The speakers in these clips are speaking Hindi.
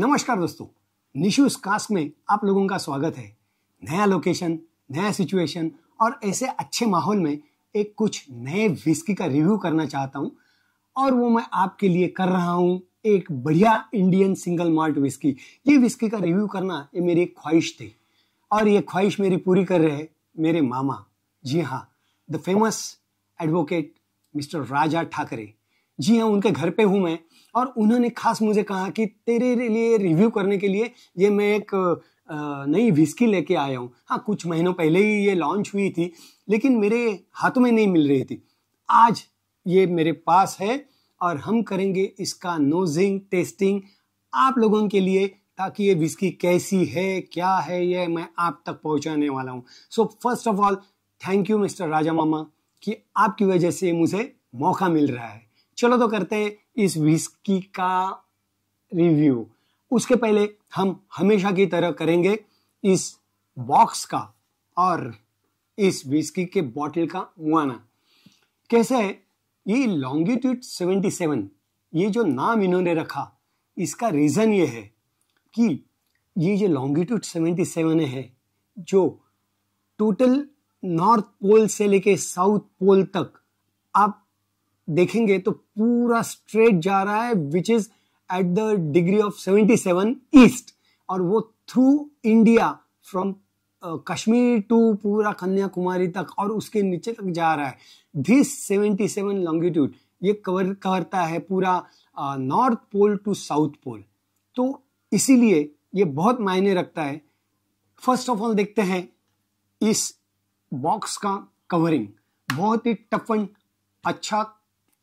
नमस्कार दोस्तों, निशु कास्ट में आप लोगों का स्वागत है। नया लोकेशन नया सिचुएशन और ऐसे अच्छे माहौल में एक कुछ नए विस्की का रिव्यू करना चाहता हूँ और वो मैं आपके लिए कर रहा हूँ एक बढ़िया इंडियन सिंगल माल्ट विस्की ये विस्की का रिव्यू करना ये मेरी एक ख्वाहिश थी और ये ख्वाहिश मेरी पूरी कर रहे मेरे मामा। जी हाँ the famous advocate mister Raja Thackeray. जी हाँ उनके घर पे हूँ मैं और उन्होंने खास मुझे कहा कि तेरे लिए रिव्यू करने के लिए ये मैं एक नई विस्की लेके आया हूँ। हाँ कुछ महीनों पहले ही ये लॉन्च हुई थी, लेकिन मेरे हाथों में नहीं मिल रही थी। आज ये मेरे पास है और हम करेंगे इसका नोजिंग टेस्टिंग आप लोगों के लिए ताकि ये विस्की कैसी है, क्या है, ये मैं आप तक पहुँचाने वाला हूँ। So first of all thank you mister Raja मामा कि आपकी वजह से मुझे मौका मिल रहा है। चलो तो करते हैं इस विस्की का रिव्यू उसके पहले हम हमेशा की तरह करेंगे इस बॉक्स का और इस विस्की के बॉटल का मुआना. कैसे है? ये लॉन्गिट्यूड 77 ये जो नाम इन्होंने रखा, इसका रीजन ये है कि ये जो लॉन्गिट्यूड 77 है, जो टोटल नॉर्थ पोल से लेके साउथ पोल तक, आप देखेंगे तो पूरा स्ट्रेट जा रहा है which is at the degree of 77 east और वो through India from Kashmir to पूरा कन्याकुमारी तक और उसके नीचे तक जा रहा है. दिस 77 लॉन्गिट्यूड ये कवर करता है पूरा north pole to south pole तो इसीलिए ये बहुत मायने रखता है. फ़र्स्ट ऑफ़ ऑल देखते हैं इस बॉक्स का कवरिंग बहुत ही टफ एंड अच्छा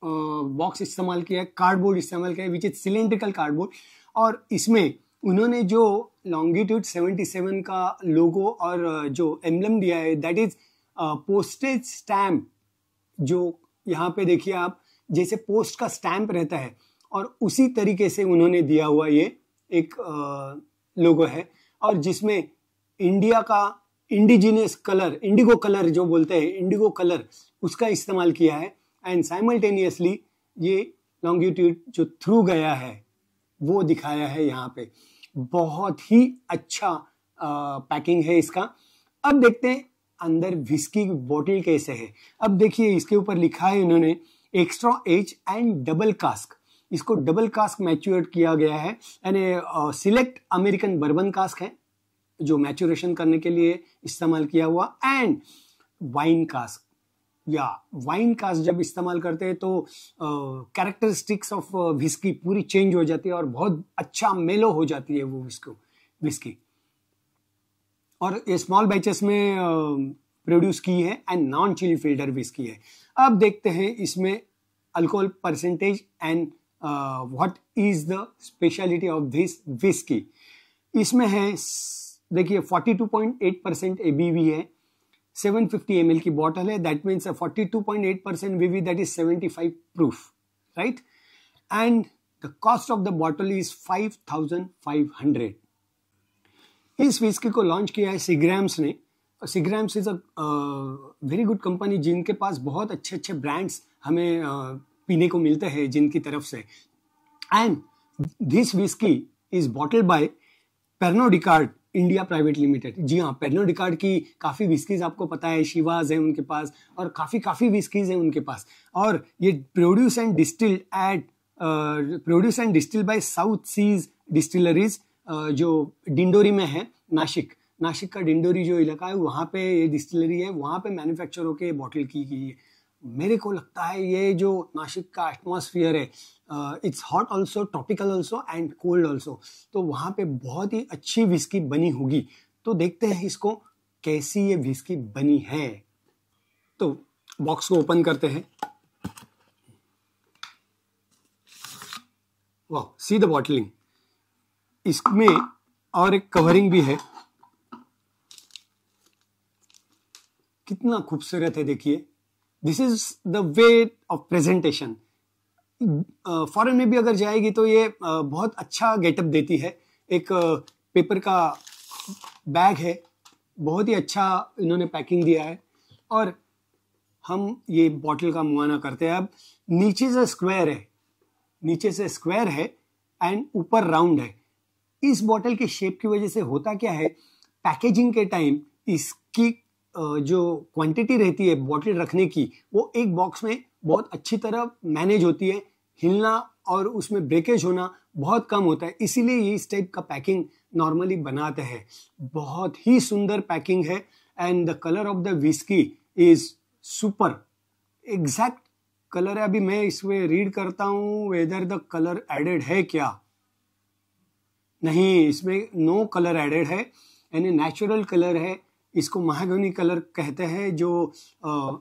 बॉक्स इस्तेमाल किया है कार्डबोर्ड इस्तेमाल किया है विच इज़ सिलेंड्रिकल कार्डबोर्ड और इसमें उन्होंने जो लॉन्गिट्यूड 77 का लोगो और जो एम्बलम दिया है दैट इज़ पोस्टेज स्टैम्प जो यहाँ पे देखिए आप, जैसे पोस्ट का स्टैम्प रहता है, और उसी तरीके से उन्होंने दिया हुआ ये एक लोगो है। और जिसमें इंडिया का इंडिजिनियस कलर इंडिगो कलर जो बोलते हैं इंडिगो कलर उसका इस्तेमाल किया है। एंड साइमल्टेनियसली ये लॉन्गिट्यूड जो थ्रू गया है, वो दिखाया है यहाँ पे। बहुत ही अच्छा पैकिंग है इसका। अब देखते हैं, अंदर विस्की की बोतल कैसे है। अब देखिए, इसके ऊपर लिखा है इन्होंने extra age and double cask इसको डबल कास्क मैच्योर किया गया है। यानी सिलेक्ट अमेरिकन बर्बन कास्क है, जो मैच्योरेशन करने के लिए इस्तेमाल किया हुआ। एंड वाइन कास्क या वाइन का जब इस्तेमाल करते हैं तो कैरेक्टरिस्टिक्स ऑफ़ विस्की पूरी चेंज हो जाती है और बहुत अच्छा मेलो हो जाती है वो विस्को विस्की और ये स्मॉल बैचेस में प्रोड्यूस की है and non chill filter whisky है। अब देखते हैं इसमें alcohol percentage and what is the speciality of this whisky इसमें है, देखिए 42.8 परसेंट एबीवी है। 750 ml की बॉटल है that means 42.8 percent v v that is 75 proof right and the cost of the bottle is 5500 इस विस्की को लॉन्च किया है सिग्राम्स ने। Seagram's is a very good company जिनके पास बहुत अच्छे अच्छे ब्रांड्स हमें uh, पीने को मिलते हैं जिनकी तरफ़ से। And this whisky is bottle by Pernod Ricard India private limited जी हाँ पेर्नो डिकार्ड की काफ़ी विस्कीज आपको पता है शिवाज है उनके पास और काफ़ी काफ़ी विस्कीज है उनके पास। और ये produce and distilled at produce and distil by south seas distilleries जो डिंडोरी में है नासिक नासिक का डिंडोरी जो इलाका है, वहाँ पे ये डिस्टिलरी है, वहाँ पे मैन्युफैक्चर होके बॉटल की गई है। मेरे को लगता है ये जो नासिक का एटमॉस्फियर है it's hot also tropical also and cold also तो वहाँ पे बहुत ही अच्छी विस्की बनी होगी। तो देखते हैं इसको कैसी ये विस्की बनी है। तो बॉक्स को ओपन करते हैं। वाह सी द बॉटलिंग इसमें और एक कवरिंग भी है। कितना खूबसूरत है, देखिए। This is the way of presentation foreign में भी अगर जाएगी तो ये बहुत अच्छा गेटअप देती है। एक पेपर का बैग है। बहुत ही अच्छा इन्होंने पैकिंग दिया है। और हम ये बॉटल का मुआना करते हैं। अब नीचे से स्क्वायर है। नीचे से स्क्वायर है एंड ऊपर राउंड है। इस बॉटल के शेप की वजह से होता क्या है? पैकेजिंग के टाइम इसकी जो क्वांटिटी रहती है बॉटल रखने की, वो एक बॉक्स में बहुत अच्छी तरह मैनेज होती है। हिलना और उसमें ब्रेकेज होना बहुत कम होता है। इसीलिए ये इस टाइप का पैकिंग नॉर्मली बनाते हैं। बहुत ही सुंदर पैकिंग है and the colour of the whisky is super exact colour है। अभी मैं इसमें रीड करता हूँ वेदर द कलर एडेड है क्या? नहीं, इसमें नो कलर एडेड है। यानी नेचुरल कलर है। इसको महागनी कलर कहते हैं, जो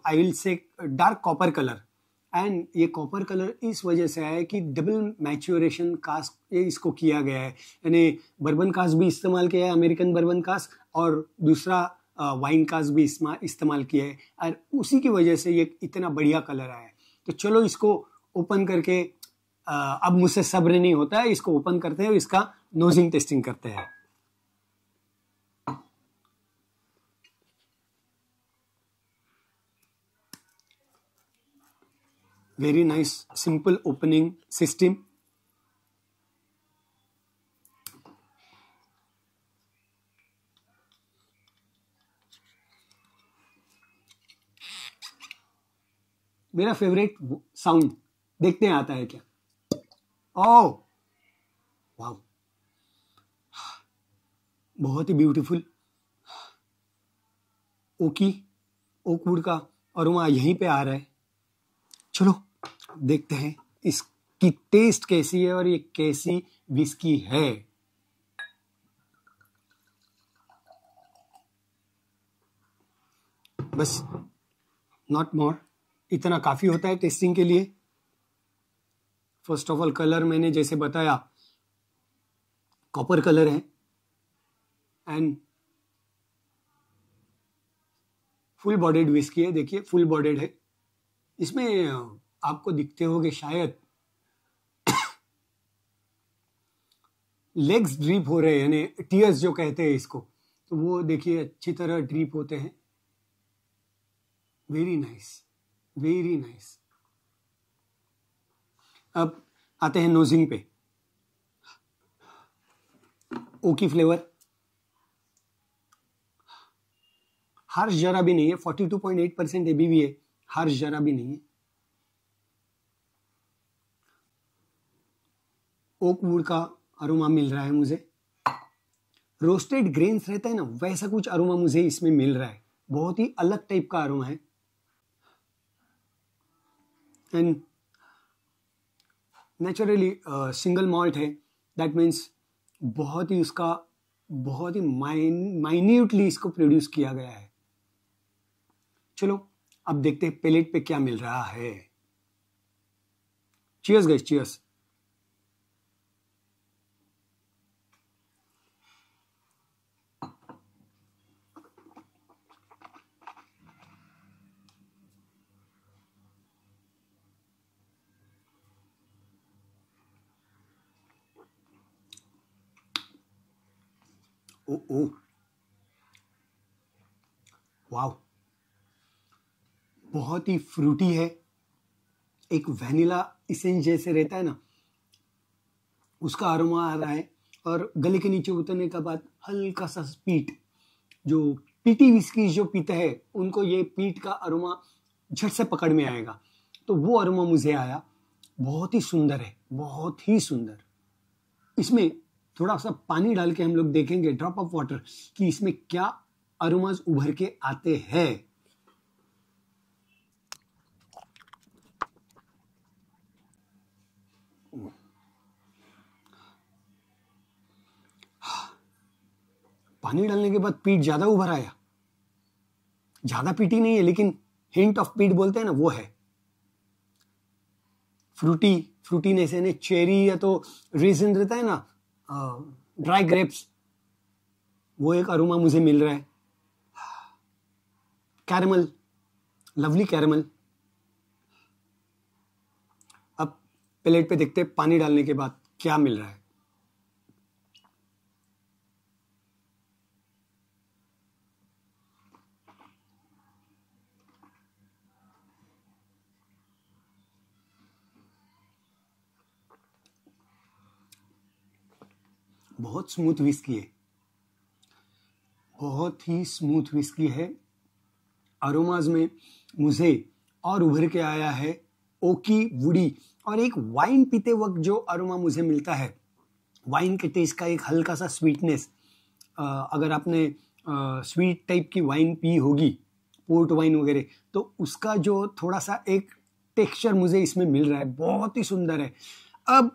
I will say dark copper colour and ये कॉपर कलर इस वजह से है कि डबल मैच्योरेशन कास्ट ये इसको किया गया है। यानी बर्बन कास्ट भी इस्तेमाल किया है अमेरिकन बर्बन कास्ट और दूसरा वाइन कास्ट भी इस्तेमाल किया है। और उसी की वजह से ये इतना बढ़िया कलर आया है। तो चलो इसको ओपन करके अब मुझसे सब्र नहीं होता है, इसको ओपन करते हैं और इसका नोजिंग टेस्टिंग करते हैं। Very nice, simple opening system. मेरा फेवरेट साउंड देखते हैं आता है क्या? ओ वाह बहुत ही ब्यूटीफुल ओकी ओकवुड का और वहाँ यहीं पे आ रहा है। चलो देखते हैं, इसकी टेस्ट कैसी है और ये कैसी विस्की है। बस नॉट मोर इतना काफ़ी होता है टेस्टिंग के लिए। फ़र्स्ट ऑफ़ ऑल कलर मैंने जैसे बताया कॉपर कलर है। एंड फुल बॉडेड विस्की है, देखिए फुल बॉडेड है। इसमें आपको दिखते होंगे शायद। लेग्स ड्रीप हो रहे हैं, यानी टीयर्स जो कहते हैं इसको। तो वो देखिए, अच्छी तरह ड्रीप होते हैं। वेरी नाइस वेरी नाइस अब आते हैं नोजिंग पे। ओकी फ्लेवर। हार्श जरा भी नहीं है 42.8 परसेंट एबीवी है हार्श जरा भी नहीं है। ओक वुड का अरोमा मिल रहा है मुझे। रोस्टेड ग्रेन्स रहता है ना, वैसा कुछ अरोमा मुझे इसमें मिल रहा है। बहुत ही अलग टाइप का अरोमा है। एंड नेचुरली सिंगल मॉल्ट है। दैट मीन्स बहुत ही उसका, बहुत ही माइन्यूटली इसको प्रोड्यूस किया गया है। चलो, अब देखते हैं पेलेट पे क्या मिल रहा है। चियर्स गई चियर्स ओ ओ वाह बहुत ही फ्रूटी है. एक वैनिला इसेंस जैसे रहता है ना, उसका आरोमा आ रहा है और गले के नीचे उतरने का बाद हल्का सा पीट जो पीटी विस्की जो पीते हैं, उनको ये पीट का अरोमा झट से पकड़ में आएगा। तो वो अरोमा मुझे आया। बहुत ही सुंदर है, बहुत ही सुंदर। इसमें थोड़ा सा पानी डाल के हम लोग देखेंगे ड्रॉप ऑफ़ वाटर कि इसमें क्या अरोमाज उभर के आते हैं। पानी डालने के बाद पीठ ज़्यादा उभर आया। ज़्यादा पीटी नहीं है, लेकिन हिंट ऑफ़ पीट बोलते हैं ना, वो है। फ्रूटी फ्रूटीनेस यानी चेरी या तो रीजन रहता है ना ड्राई ग्रेप्स वो एक अरुमा मुझे मिल रहा है। कैरमल लवली कैरमल अब प्लेट पे देखते पानी डालने के बाद क्या मिल रहा है। बहुत स्मूथ विस्की है। बहुत ही स्मूथ विस्की है। अरोमाज में मुझे और उभर के आया है ओकी वुडी और एक वाइन पीते वक्त जो अरोमा मुझे मिलता है। वाइन के टेस्ट का एक हल्का सा स्वीटनेस अगर आपने स्वीट टाइप की वाइन पी होगी पोर्ट वाइन वगैरह तो उसका जो थोड़ा सा एक टेक्सचर मुझे इसमें मिल रहा है, बहुत ही सुंदर है। अब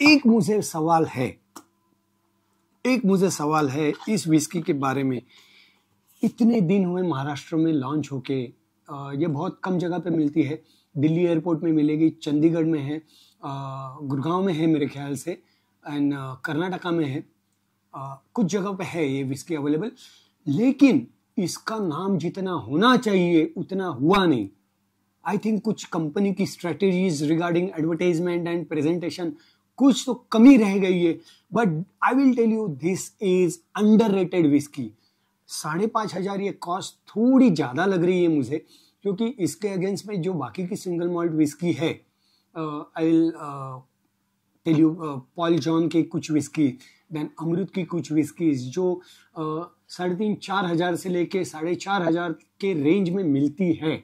एक मुझे सवाल है। एक मुझे सवाल है इस विस्की के बारे में। इतने दिन हुए महाराष्ट्र में लॉन्च होके ये बहुत कम जगह पे मिलती है। दिल्ली एयरपोर्ट में मिलेगी, चंडीगढ़ में है गुड़गांव में है मेरे ख्याल से एंड कर्नाटका में है। कुछ जगह पे है ये विस्की अवेलेबल लेकिन इसका नाम जितना होना चाहिए, उतना हुआ नहीं। आई थिंक कुछ कंपनी की strategies regarding advertisement and presentation कुछ तो कमी रह गई है। But I will tell you this is underrated whisky साढ़े पाँच हज़ार ये कॉस्ट थोड़ी ज़्यादा लग रही है मुझे, क्योंकि इसके अगेंस्ट में जो बाकी की सिंगल मॉल्ट विस्की है I will tell you Paul John के कुछ विस्की देन अमृत की कुछ विस्कीज जो साढ़े तीन चार हज़ार से लेके साढ़े चार हज़ार के रेंज में मिलती है।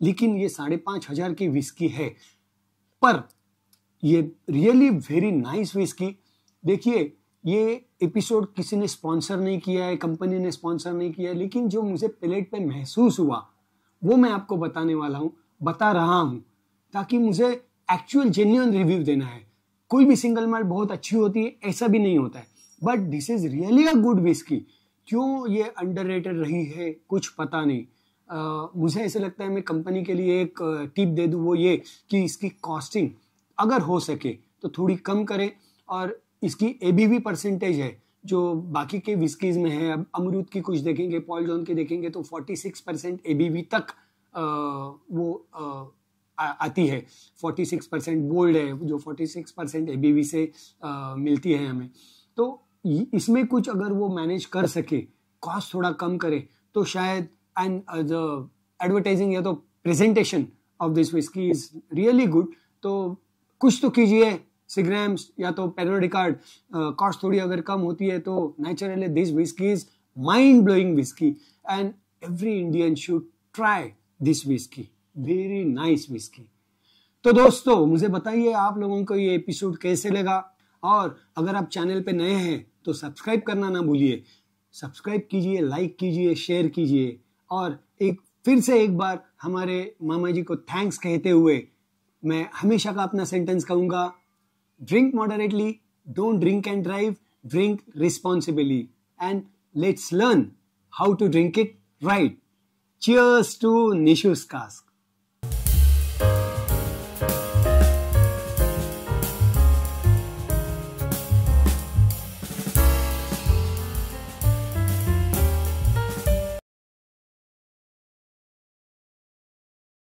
लेकिन ये साढ़े पाँच हज़ार की विस्की है। पर ये रियली वेरी नाइस विस्की देखिए ये एपिसोड किसी ने स्पॉन्सर नहीं किया है कंपनी ने स्पॉन्सर नहीं किया है लेकिन जो मुझे प्लेट पे महसूस हुआ वो मैं आपको बताने वाला हूँ बता रहा हूँ ताकि मुझे एक्चुअल जेन्यून रिव्यू देना है। कोई भी सिंगल मार्ट बहुत अच्छी होती है ऐसा भी नहीं होता है। But this is really a good whisky क्यों ये अंडर रही है कुछ पता नहीं। uh, मुझे ऐसा लगता है मैं कंपनी के लिए एक टिप दे दूँ वो ये कि इसकी कॉस्टिंग अगर हो सके तो थोड़ी कम करें। और इसकी ए बी वी परसेंटेज है जो बाकी के विस्कीज में है अब अमरूद की कुछ देखेंगे पॉल जॉन की देखेंगे तो 46 परसेंट ए बी वी तक आ, वो आ, आती है। 46 परसेंट बोल्ड है जो 46 परसेंट ए बी वी से आ, मिलती है हमें। तो इसमें कुछ अगर वो मैनेज कर सके कॉस्ट थोड़ा कम करे तो शायद एंड एडवर्टाइजिंग या तो presentation of this whisky is really good तो कुछ तो कीजिए सिग्रेम्स या तो पेरोडिकार्ड कॉस्ट थोड़ी अगर कम होती है तो naturally this whisky is mind blowing whisky and every Indian should try this whisky very nice whisky तो दोस्तों, मुझे बताइए आप लोगों को ये एपिसोड कैसे लगा? और अगर आप चैनल पे नए हैं तो सब्सक्राइब करना ना भूलिए। सब्सक्राइब कीजिए लाइक कीजिए शेयर कीजिए। और एक, फिर से एक बार हमारे मामा जी को थैंक्स कहते हुए मैं हमेशा का अपना सेंटेंस कहूँगा drink moderately don't drink and drive drink responsibly and let's learn how to drink it right cheers to Nishu's cask.